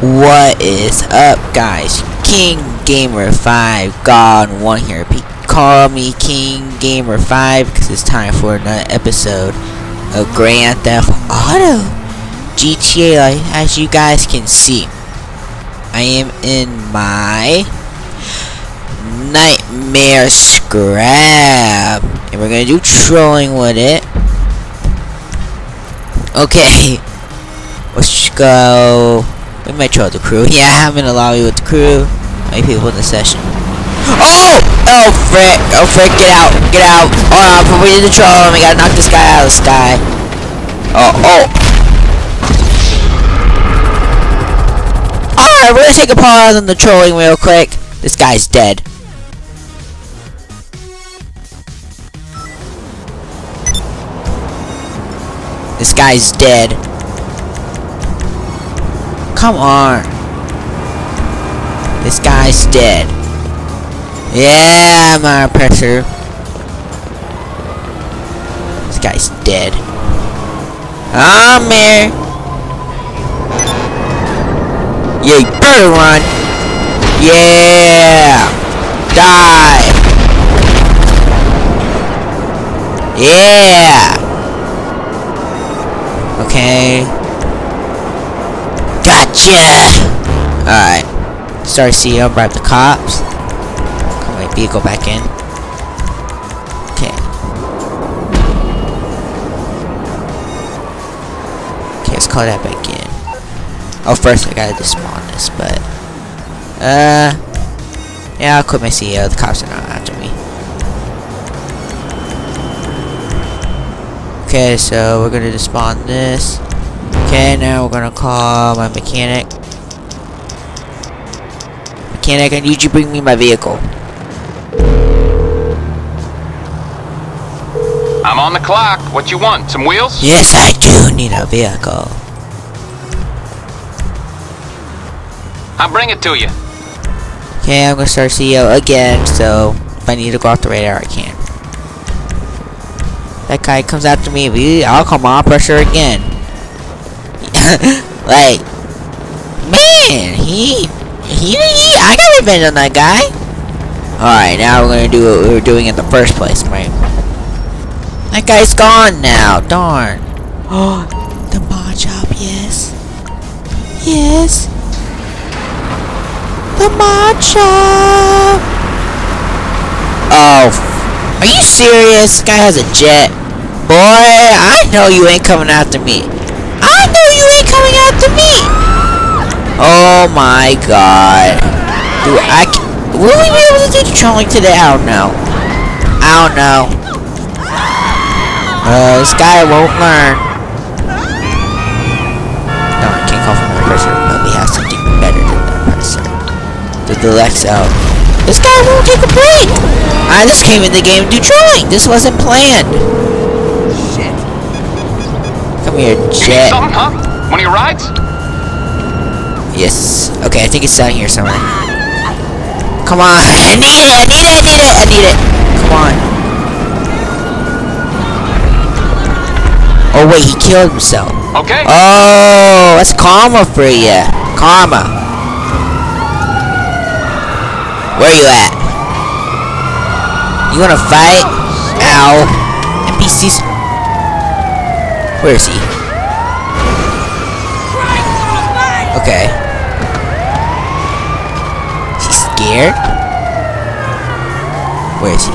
What is up, guys? King Gamer 5 God 1 here. Pe call me King Gamer 5 because it's time for another episode of Grand Theft Auto GTA. As you guys can see, I am in my Nightmare Scarab, and we're gonna do trolling with it. Okay, let's go. We might troll the crew. Yeah, I'm in a lobby with the crew. Many people in the session? Oh! Oh, frick! Oh, frick! Get out! Get out! Hold on, we do the troll, we gotta knock this guy out of the sky. Oh, oh! Alright, we're gonna take a pause on the trolling real quick. This guy's dead. This guy's dead. Come on. This guy's dead. Yeah, my oppressor. This guy's dead. I'm here. You better run. Yeah. Die. Yeah. Gotcha! Alright. Start CEO, bribe the cops. Come my vehicle back in. Okay. Okay, let's call that back in. Oh, first I gotta despawn this, but... Uh... Yeah, I'll quit my CEO. The cops are not after me. Okay, so we're gonna despawn this. Okay, now we're gonna call my mechanic. Mechanic, I need you to bring me my vehicle. I'm on the clock. What you want? Some wheels? Yes, I do need a vehicle. I'll bring it to you. Okay, I'm gonna start CEO again, so if I need to go off the radar, I can. That guy comes after me, I'll come on pressure again. like, man, he, he, he, I got revenge on that guy. Alright, now we're gonna do what we were doing in the first place, right? That guy's gone now, darn. Oh, the mod shop, yes. Yes. The mod shop. Oh, are you serious? This guy has a jet. Boy, I know you ain't coming after me. I know you ain't coming after me. Oh my god. Do I? Will we be able to do the trolling today? I don't know. I don't know. Uh, this guy won't learn. No, I can't call from the oppressor, but we have something better than the oppressor. The Deluxo. This guy won't take a break! I just came in the game to do trolling! This wasn't planned! Shit. Come here, You need Jet. One of your rides? Yes. Okay, I think it's down here somewhere. Come on! I need it! I need it! I need it! I need it! Come on. Oh wait, he killed himself. Okay. Oh, that's karma for you. Karma. Where are you at? You wanna fight? Ow. NPCs. Where is he? Okay. Is he scared? Where is he?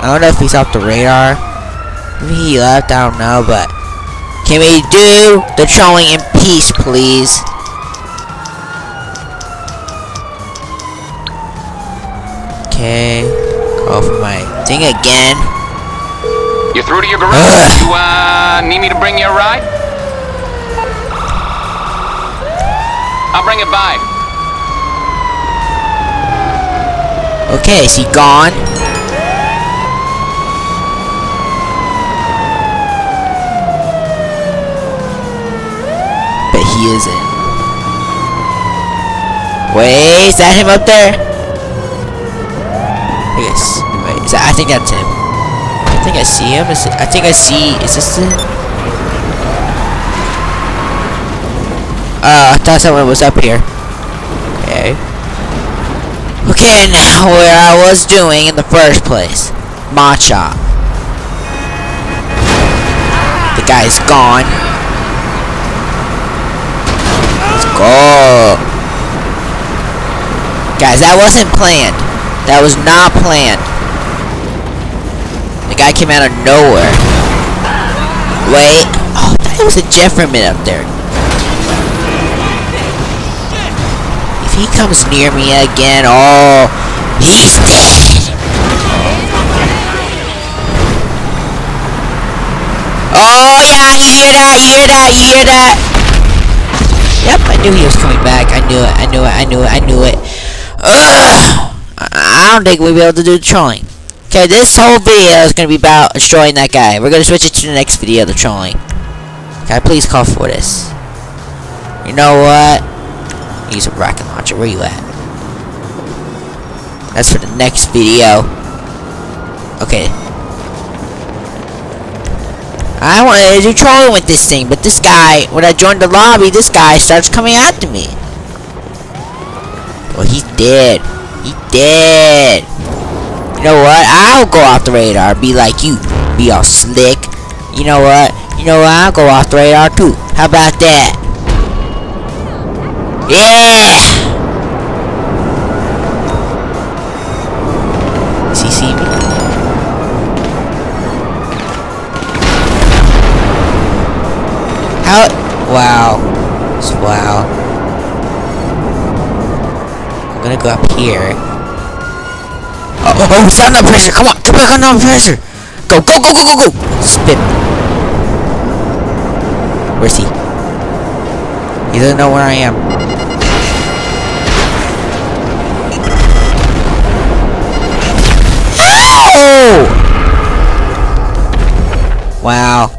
I don't know if he's off the radar. Maybe he left, I don't know, but can we do the trolling in peace, please? Okay, call for my thing again. You're through to your garage? Ugh. you, uh, Uh, need me to bring you a ride? I'll bring it by. Okay, is he gone? But he isn't. Wait, is that him up there? Yes. Wait, that, I think that's him. I think I see him. Is it, I think I see. Is this him? Uh, I thought someone was up here. Okay. Okay, now where I was doing in the first place. Matcha. The guy's gone. Let's go. Guys, that wasn't planned. That was not planned. Guy came out of nowhere. Wait. Oh, I it was a Jefferman up there. If he comes near me again, oh, he's dead. Oh yeah, you hear that? You hear that? You hear that? Yep, I knew he was coming back. I knew it. I knew it. I knew it. I knew it. Ugh. I don't think we'll be able to do the trolling. Okay, this whole video is going to be about destroying that guy. We're going to switch it to the next video, the trolling. Can I please call for this? You know what? Use a rocket launcher. Where you at? That's for the next video. Okay. I wanted to do trolling with this thing, but this guy, when I joined the lobby, this guy starts coming after me. Well, he's dead. He dead. You know what? I'll go off the radar. Be like you. Be all slick. You know what? You know what? I'll go off the radar too. How about that? Yeah! Me? How? Wow. Wow. I'm gonna go up here. Oh, oh, oh, it's under pressure. Come on, get back on under pressure. Go, go, go, go, go, go. Spin. Where's he? He doesn't know where I am. Ow! Wow.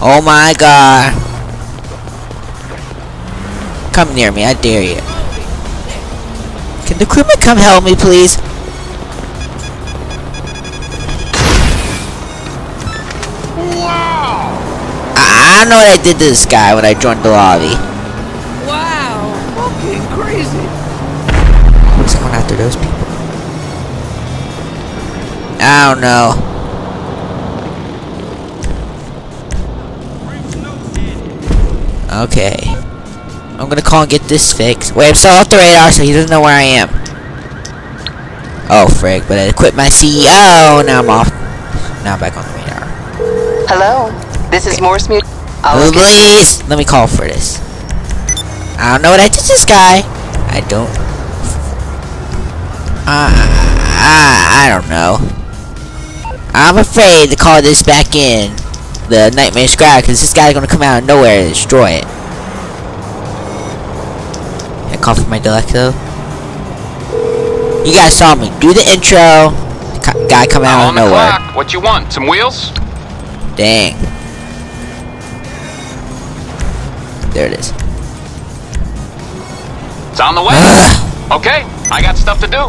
Oh my god. Come near me, I dare you. Can the crewman come help me, please? I, I don't know what I did to this guy when I joined the lobby. Wow, fucking crazy. What's going after those people? I don't know. Okay. I'm gonna call and get this fixed. Wait, I'm still off the radar, so he doesn't know where I am. Oh, frig, but I quit my CEO, now I'm off. Now I'm back on the radar. Hello, this is Morse Mute. Please, let me call for this. I don't know what I did to this guy. I don't. Uh, I, I don't know. I'm afraid to call this back in the Nightmare Scarab because this guy's gonna come out of nowhere and destroy it. I call for my Deluxo. You guys saw me do the intro. The guy come out of nowhere. clock. What you want? Some wheels? Dang. There it is. It's on the way. okay, I got stuff to do.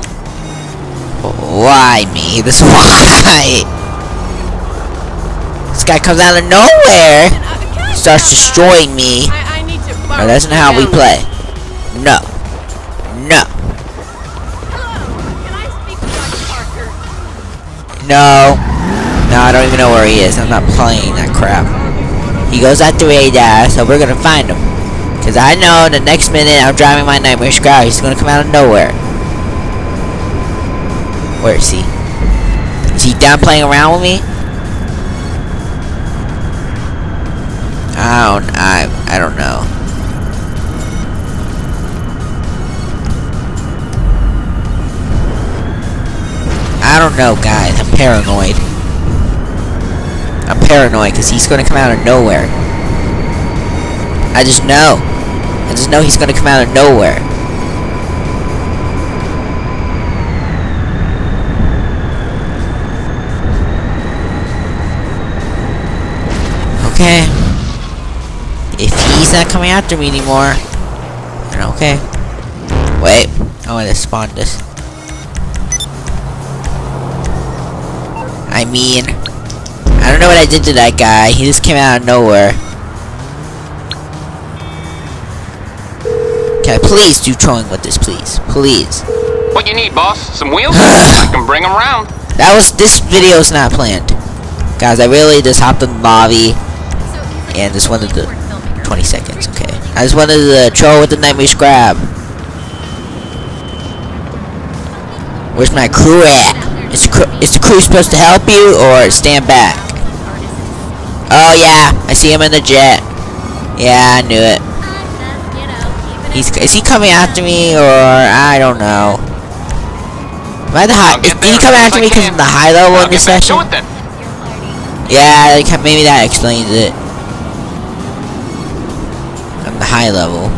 Why me? This why? This guy comes out of nowhere, starts destroying me. I, I need to No, that's not how we play. No. No. No. No, I don't even know where he is. I'm not playing that crap. He goes the radar, so we're gonna find him. Cause I know the next minute I'm driving my nightmare scout, he's gonna come out of nowhere. Where is he? Is he down playing around with me? I don't I I don't know. Know guys, I'm paranoid. I'm paranoid because he's gonna come out of nowhere. I just know. I just know he's gonna come out of nowhere. Okay. If he's not coming after me anymore, okay. Wait, I want to spawn this. I mean, I don't know what I did to that guy. He just came out of nowhere. Can I please do trolling with this, please? Please. What you need, boss? Some wheels? I can bring them round. That was this video is not planned, guys. I really just hopped in the lobby and just wanted to 20 seconds. Okay, I just wanted to troll with the nightmare scarab. Where's my crew at? Is is the crew supposed to help you or stand back? Oh yeah, I see him in the jet. Yeah, I knew it. He's is he coming after me or I don't know. Am I the high? Is, did he come after me because. I'm the high level in this session? Yeah, maybe that explains it. I'm the high level.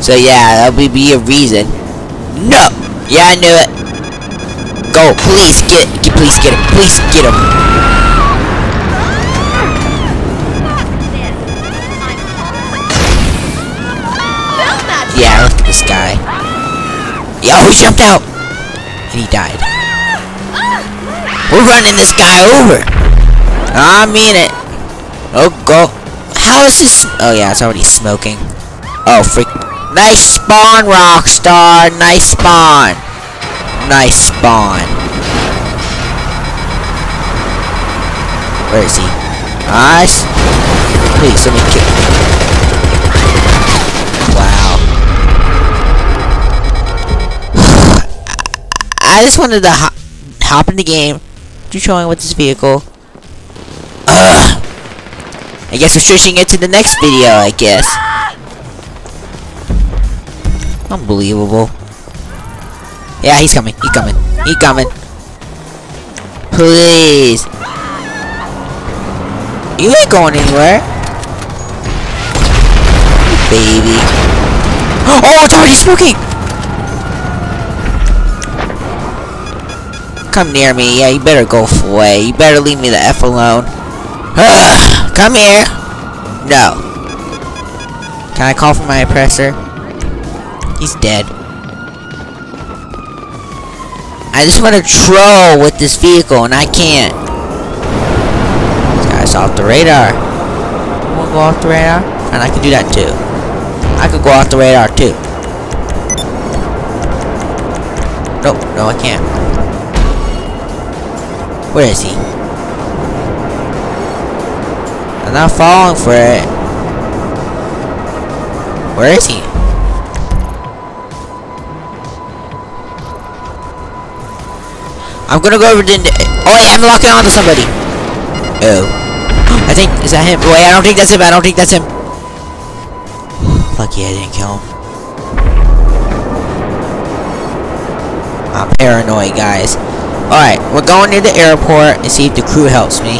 So yeah, that would be a reason. No! Yeah, I knew it. Go, please get, get please get him. Please get him. Yeah, look at this guy. Yo, he jumped out! And he died. We're running this guy over! I mean it. Oh, go. How is this? Oh, yeah, it's already smoking. Oh, freak. Nice spawn, Rockstar. Nice spawn. Nice spawn. Where is he? Nice. Please, let me kill. Wow. I just wanted to hop, hop in the game, do showing with this vehicle. Ugh. I guess we're switching it to the next video, I guess. Unbelievable. Yeah, he's coming. He's coming. He's coming. Please. You ain't going anywhere. Baby. Oh, it's already smoking! Come near me. Yeah, you better go away. You better leave me the F alone. Come here. No. Can I call for my oppressor? He's dead. I just want to troll with this vehicle and I can't. This guy's off the radar. Wanna go off the radar? And I can do that too. I could go off the radar too. Nope, no I can't. Where is he? I'm not falling for it. Where is he? I'm gonna go over to. Oh wait, I'm locking onto somebody. Oh, I think is that him? Wait, I don't think that's him. I don't think that's him. Lucky I didn't kill him. I'm paranoid, guys. Alright, we're going to the airport and see if the crew helps me.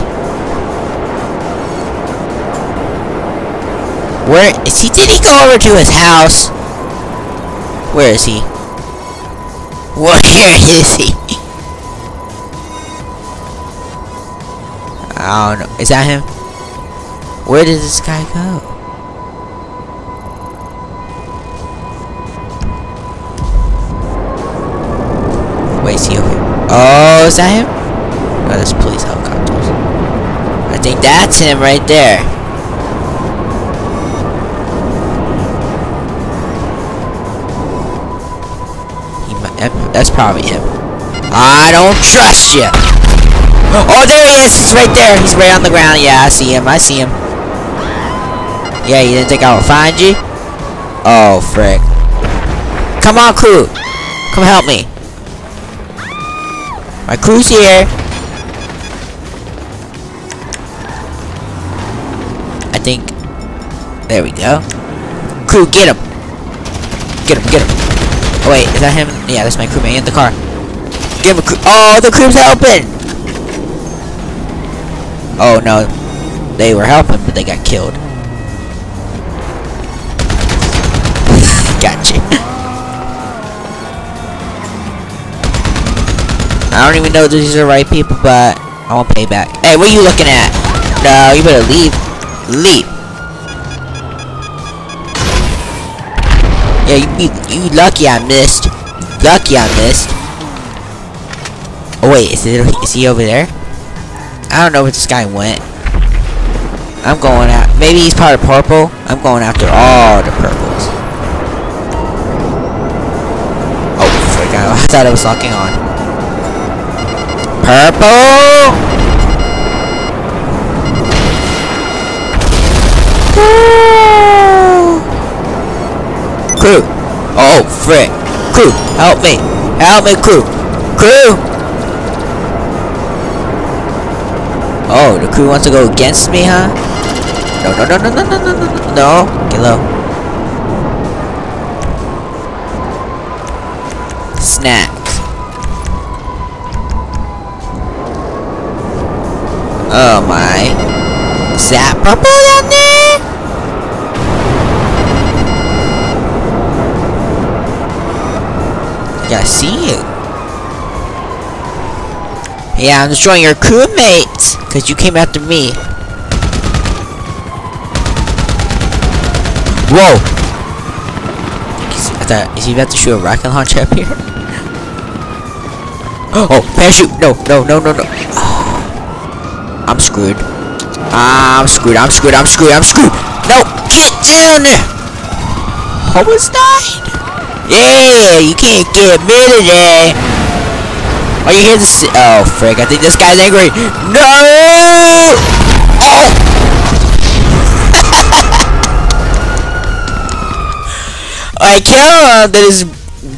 Where is he? Did he go over to his house? Where is he? Where is he? I don't know. Is that him? Where did this guy go? Wait, is he over here? Oh, is that him? Oh, that's police helicopters. I think that's him right there. He might, that's probably him. I don't trust you. Oh, there he is. He's right there. He's right on the ground. Yeah, I see him. I see him. Yeah, you didn't think I would find you? Oh, frick. Come on, crew. Come help me. My crew's here. I think. There we go. Crew, get him. Get him, get him. Oh, wait, is that him? Yeah, that's my crewmate in the car. Give him a crew. Oh, the crew's helping. Oh, no. They were helping, but they got killed. gotcha. I don't even know if these are the right people, but I want payback. Hey, what are you looking at? No, you better leave. Leave. Yeah, you be you lucky I missed. Lucky I missed. Oh wait, is it is he over there? I don't know where this guy went. I'm going out. Maybe he's part of purple. I'm going after all the purples. Oh, frick. I, I thought it was locking on. Purple! Crew! Oh, frick. Crew, help me. Help me, crew. Crew! The crew wants to go against me, huh? No, no, no, no, no, no, no, no, no. Get low. Snacks. Oh my. Is that purple down there? Yeah, I see you. Yeah, I'm destroying your crewmates! Because you came after me. Whoa! Is, I thought, he about to shoot a rocket launcher up here? Oh, parachute! No, no, no, no, no. I'm screwed. I'm screwed, I'm screwed, I'm screwed, I'm screwed! No! Get down there! Died! Yeah, you can't get me today! Oh, you hear this? Oh, frick! I think this guy's angry. No! Oh! I kill him. Then his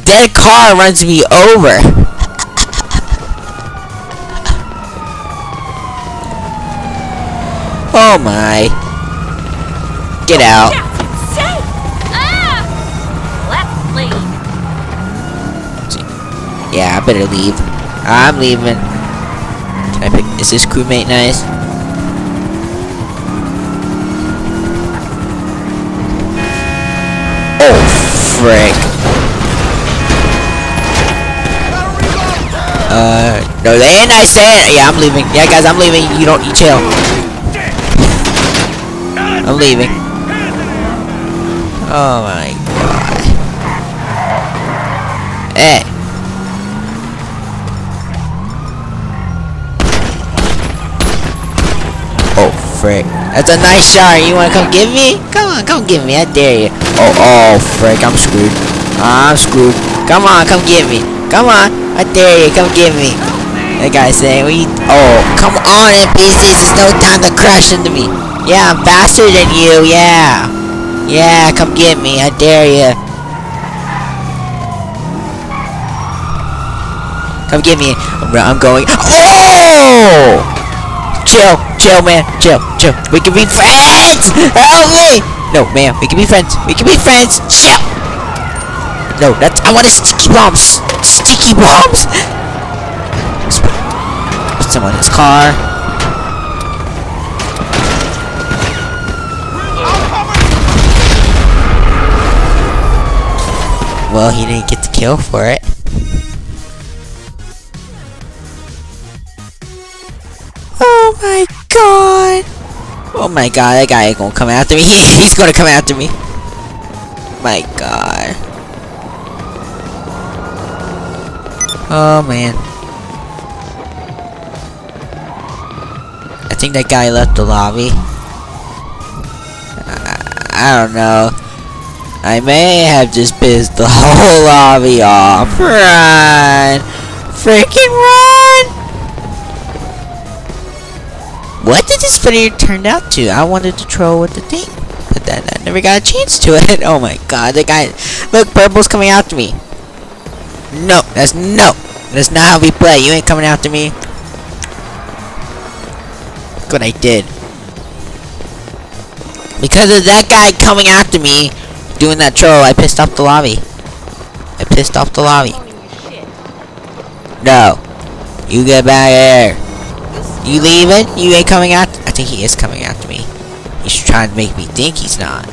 dead car runs me over. Oh my! Get out! Ah! Yeah, I better leave. I'm leaving. Can I pick? Is this crewmate nice? Oh, frick. Uh, no, they ain't nice. Yeah, I'm leaving. Yeah, guys, I'm leaving. You don't, you chill. I'm leaving. Oh my god. Hey. That's a nice shot. You wanna come give me? Come on, come give me. I dare you. Oh, oh, frick. I'm screwed. Ah, I'm screwed. Come on, come get me. Come on. I dare you. Come get me. That guy saying, we. Oh, come on, NPCs. There's no time to crash into me. Yeah, I'm faster than you. Yeah. Yeah, come get me. I dare you. Come get me. I'm going. Oh! Chill, chill, man, chill, chill. We can be friends. Help me. No, man, we can be friends. We can be friends. Chill. No, that's. I want a sticky bombs. Sticky bombs. Put someone in his car. Well, he didn't get the kill for it. Oh my god! Oh my god, that guy gonna come after me. He's gonna come after me. My god. Oh man. I think that guy left the lobby. I, I don't know. I may have just pissed the whole lobby off. Run! Freaking run! What did this video turn out to? I wanted to troll with the thing. But then I never got a chance to it. Oh my god, the guy... Look, purple's coming after me. No, that's no. That's not how we play. You ain't coming after me. Look what I did. Because of that guy coming after me, doing that troll, I pissed off the lobby. I pissed off the lobby. No. You get back here. You leaving? You ain't coming after- I think he is coming after me. He's trying to make me think he's not.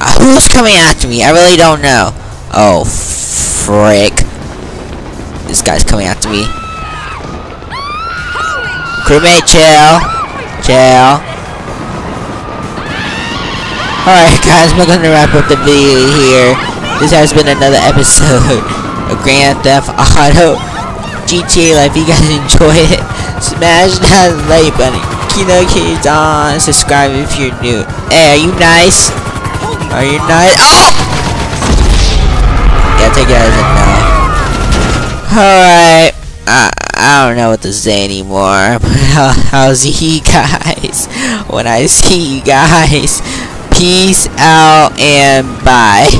Uh, who's coming after me? I really don't know. Oh, frick. This guy's coming after me. Crewmate, chill. Chill. Alright guys, we're gonna wrap up the video here. This has been another episode of Grand Theft Auto GTA Life. If you guys enjoy it, Smash that like button. Keep Kids on. Subscribe if you're new. Hey, are you nice? Are you nice? Oh! Yeah, take it as a no. Alright. I, I don't know what to say anymore. See you guys when I see you guys. Peace out and bye.